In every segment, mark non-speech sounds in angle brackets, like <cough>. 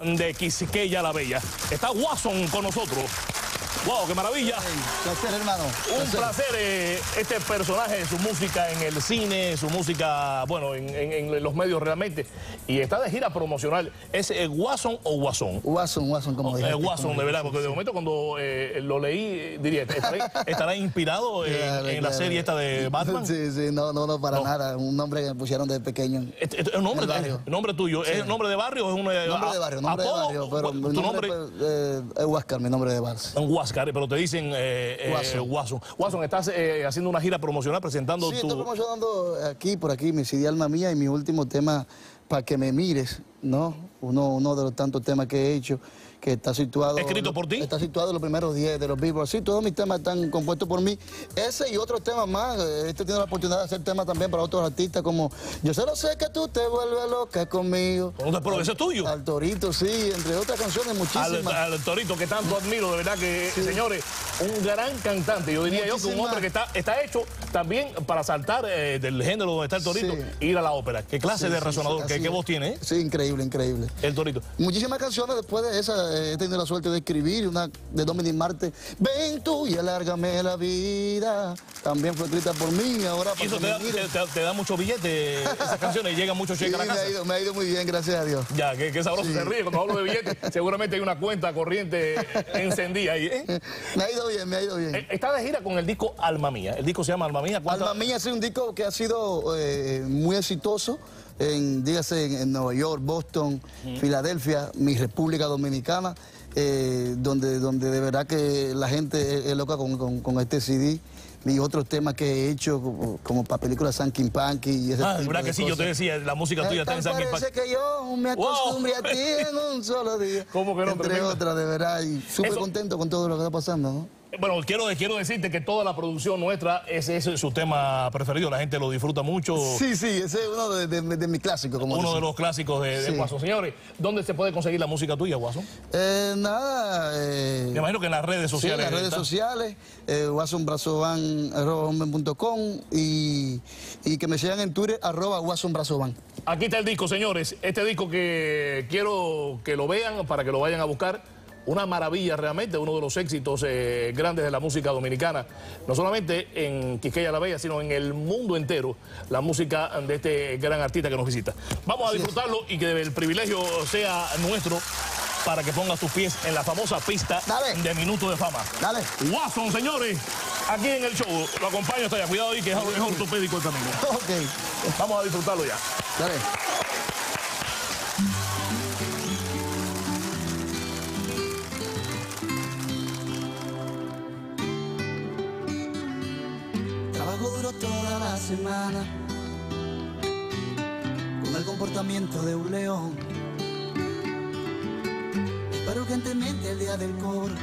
de Quisqueya la Bella. Está Watson con nosotros. ¡Wow, qué maravilla! placer, hermano. Un placer, eh, este personaje, su música en el cine, su música, bueno, en, los medios realmente. Y está de gira promocional. ¿Es eh, Watson o Watson? Watson, Watson, como dije. Watson, de verdad, porque de momento cuando eh, lo leí, diría, ¿estará, inspirado en la serie esta de Batman? Sí, sí, no, no, no para nada. Un nombre que me pusieron de pequeño. ¿Es un nombre, de, nombre tuyo? ¿Es nombre de barrio o es un... Nombre de barrio, nombre de barrio. Pero ¿Tu nombre? es Huáscar, mi nombre de barrio. Huáscar pero te dicen eh, eh Watson. estás eh, haciendo una gira promocional presentando sí, tu... estoy promocionando aquí, por aquí, mi CD Alma Mía y mi último tema, Para que me mires, ¿no? Uno, uno de los tantos temas que he hecho que está situado... ¿Escrito por ti? Está situado en los primeros 10 de los Billboard. Sí, todos mis temas están compuestos por mí. Ese y otros temas más. Este tiene la oportunidad de hacer temas también para otros artistas como Yo solo sé que tú te vuelves loca conmigo. ¿Pero ese es tuyo? Al Torito, sí, entre otras canciones muchísimas. Al, Torito, que tanto admiro, de verdad que, señores, un gran cantante. Yo diría yo que un hombre que está, está hecho también para saltar eh, del género donde está el Torito, ir a la ópera. ¿Qué clase de resonador? ¿Qué, voz tiene? Eh? Sí, increíble, increíble. El Torito. Muchísimas canciones después de esa he tenido la suerte de escribir, una de Dominic Marte, Ven tú y alárgame la vida, también fue escrita por mí, ahora ¿Y eso te da, mucho billete, esas canciones, llegan muchos cheques a la casa? Me ha, ido, me ha ido muy bien, gracias a Dios. Ya, qué, sabroso se ríe cuando hablo de billetes, <laughs> seguramente hay una cuenta corriente encendida ahí. ¿eh? Me ha ido bien, me ha ido bien. Eh, está de gira con el disco Alma Mía, el disco se llama Alma Mía. Alma Mía es un disco que ha sido eh, muy exitoso, en, dígase, en, Nueva York, Boston, Filadelfia, mi República Dominicana, eh, donde, donde de verdad que la gente es, loca con, este CD y otros temas que he hecho como, para películas Sankin Panky y ese Ah, verdad que sí, yo te decía, la música tuya está en Sankin Panky. Parece que yo me acostumbré a ti en un solo día. <laughs> ¿Cómo que no? Entre otras, de verdad, y súper contento con todo lo que está pasando, ¿no? Bueno, quiero, quiero decirte que toda la producción nuestra, ese, es su tema preferido, la gente lo disfruta mucho. Sí, sí, ese es uno de, mis clásicos. Como uno de los clásicos de, de Señores, ¿dónde se puede conseguir la música tuya, Guaso? Eh, nada. Eh, Me imagino que en las redes sociales. Sí, en las redes sociales, eh, y, y que me sigan en Twitter, arroba wasonbrazovan. Aquí está el disco, señores. Este disco que quiero que lo vean para que lo vayan a buscar una maravilla realmente, uno de los éxitos eh, grandes de la música dominicana, no solamente en Quisqueya la Bella, sino en el mundo entero, la música de este gran artista que nos visita. Vamos a disfrutarlo y que el privilegio sea nuestro para que pongas tus pies en la famosa pista de Minuto de Fama. Dale. Watson, señores, aquí en el show. Lo acompaño hasta allá. Cuidado ahí que es, ortopédico el camino. Ok. Vamos a disfrutarlo ya. Dale. Con el comportamiento de un león. Espero urgentemente el día del cobro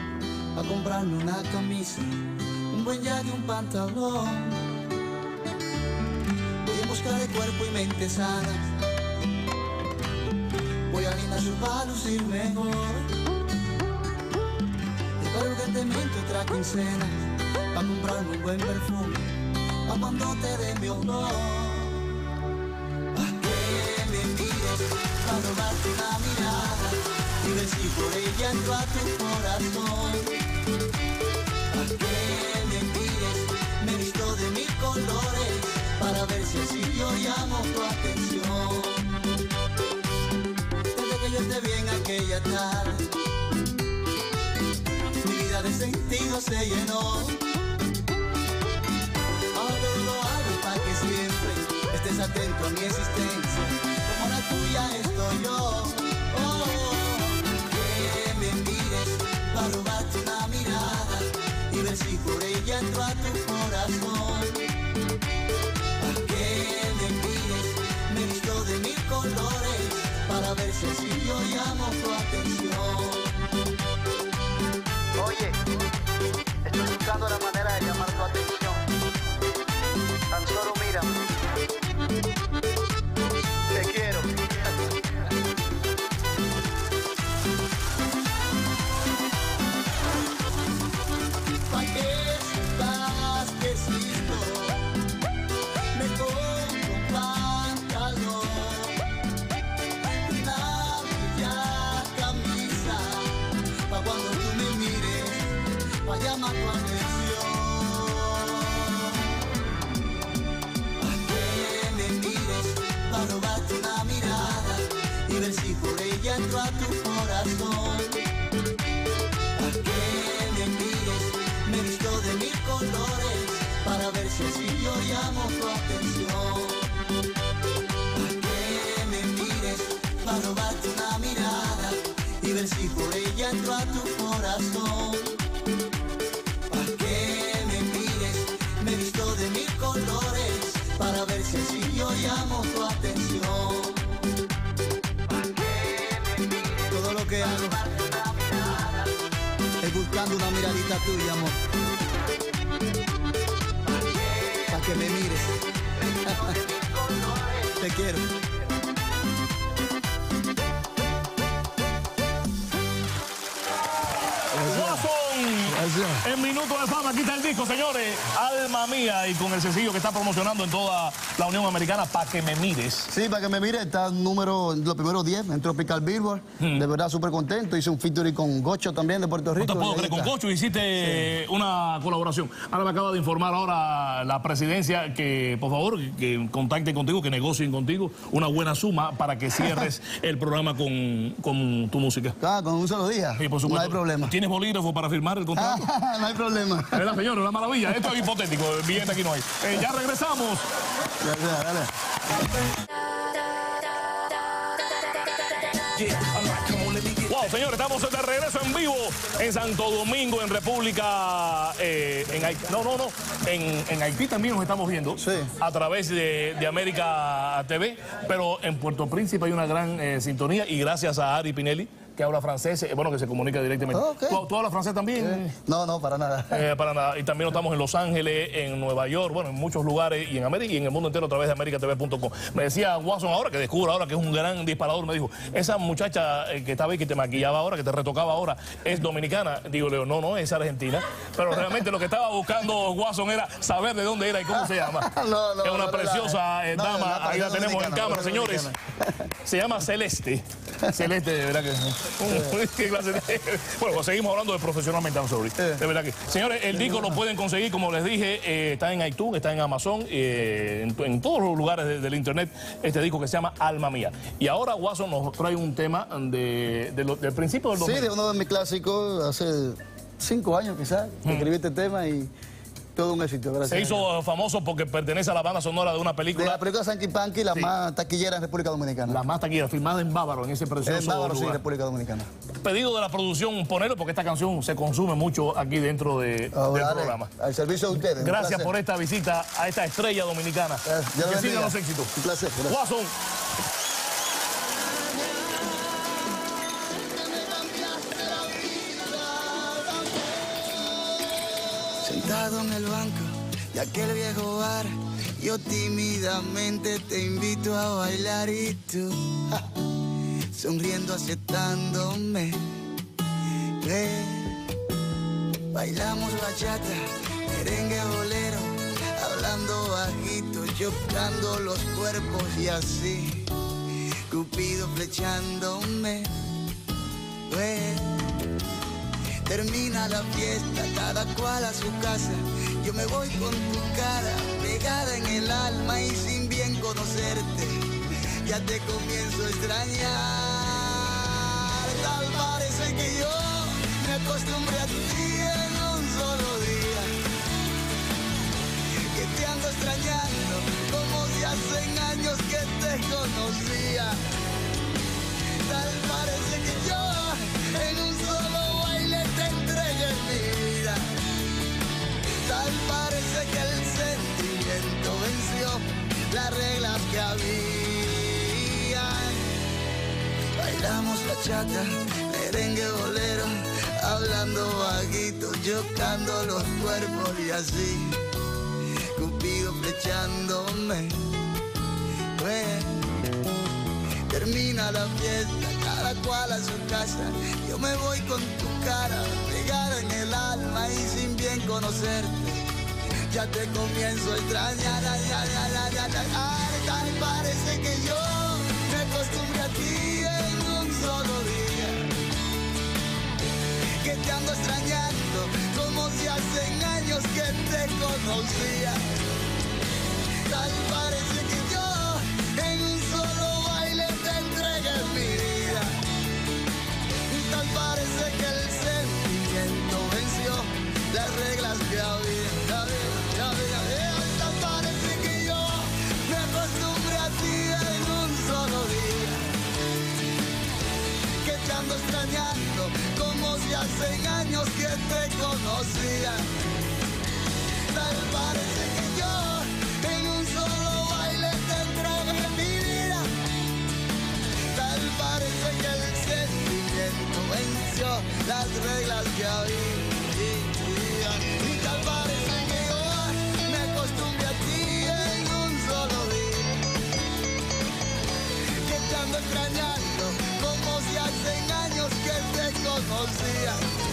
a comprarme una camisa, un buen y un pantalón. Voy en busca de cuerpo y mente sana. Voy a su para lucir mejor. Espero urgentemente otra quincena para comprarme un buen perfume cuando te dé mi honor. ¿A que me mires para robarte una mirada y por ella entro a tu corazón? ¿A que me mires, me visto de mil colores para ver si así yo llamo tu atención? Desde que yo esté bien aquella tarde, mi vida de sentido se llenó. Atento a mi existencia, corazón. Una miradita tuya, amor. Pa' que me mires. <laughs> Te quiero. En Minuto de Fama, aquí está el disco, señores. Alma mía. Y con el sencillo que está promocionando en toda la Unión Americana, para que me mires. Sí, para que me mire, está número, los primeros 10 en Tropical Billboard. De verdad, súper contento. Hice un featuring con Gocho también de Puerto No Rico. te puedo creer, con. Cocho hiciste una colaboración. Ahora me acaba de informar ahora la presidencia que, por favor, que contacten contigo, que negocien contigo una buena suma para que cierres <laughs> el programa con, con tu música. Ah, con un solo día. Sí, por supuesto. No hay problema. ¿Tienes bolígrafo para firmar el contrato? <laughs> no hay problema. ¿Verdad, señor? Una maravilla. Esto es hipotético. Billete aquí no hay. Eh, ya regresamos. Dale, dale. Wow, señores, estamos de regreso en vivo en Santo Domingo, en República. eh, en Haití. No, no, no. En, en Haití también nos estamos viendo. Sí. A través de, de América TV. Pero en Puerto Príncipe hay una gran eh, sintonía y gracias a Ari Pinelli, que habla francés, eh, bueno, que se comunica directamente. Ah, ok. ¿Tú, tú hablas francés también? No, no, para nada. Eh, para nada. Y también estamos en Los Ángeles, en Nueva York, bueno, en muchos lugares y en América y en el mundo entero a través de americatv.com. Me decía Watson ahora, que descubro ahora que es un gran disparador, me dijo, esa muchacha eh, que estaba ahí, que te maquillaba ahora, que te retocaba ahora, es dominicana. Digo, Leo, no, no, es argentina. Pero realmente lo que estaba buscando Watson era saber de dónde era y cómo se llama. <laughs> No, no, es una no, preciosa eh, dama, ahí la tenemos en cámara, señores. Se llama Celeste. <laughs> Celeste, de verdad que <laughs> ¿Qué clase de- Bueno, pues seguimos hablando de profesionalmente, I'm sorry. De verdad que. Señores, el disco lo pueden conseguir, como les dije, eh, está en iTunes, está en Amazon, eh, en, en todos los lugares de- del internet, este disco que se llama Alma Mía. Y ahora Watson nos trae un tema de, de lo- del principio del Sí, 2000. de uno de mis clásicos, hace cinco años quizás, que escribí este tema y todo un éxito, gracias. Se hizo famoso porque pertenece a la banda sonora de una De película, la película Sanky Panky, la más taquillera en República Dominicana. la más taquillera, filmada en Bávaro, en ese precioso en Bávaro, sí, lugar. República Dominicana. Pedido de la producción, ponerlo porque esta canción se consume mucho aquí dentro de- Ah, del dale, programa. Al servicio de ustedes. Gracias por esta visita a esta estrella dominicana. Que sigan los éxitos. Un placer, gracias. Watson. En el banco de aquel viejo bar, yo tímidamente te invito a bailar y tú, sonriendo aceptándome. Ven, bailamos bachata, merengue bolero, hablando bajito, chocando los cuerpos y así, Cupido flechándome. Termina la fiesta, cada cual a su casa. Yo me voy con tu cara pegada en el alma y sin bien conocerte, ya te comienzo a extrañar. Tal parece que yo me acostumbré a ti en un solo día, que te ando extrañando como si hacen años que te conocía. Tal parece que yo en un las reglas que había. Bailamos bachata, merengue bolero, hablando bajito, chocando los cuerpos y así. Cupido flechándome. Termina la fiesta, cada cual a su casa. Yo me voy con tu cara pegada en el alma y sin bien conocerte ya te comienzo a extrañar, ay, ay, ay, ay, tal parece que yo me acostumbré a ti en un solo día, que te ando extrañando como si hace años que te conocía, tal parece extrañando como si hace años que te conocía. Tal parece que yo en un solo baile te entregué mi vida. Tal parece que el sentimiento venció las reglas que había. clumsy.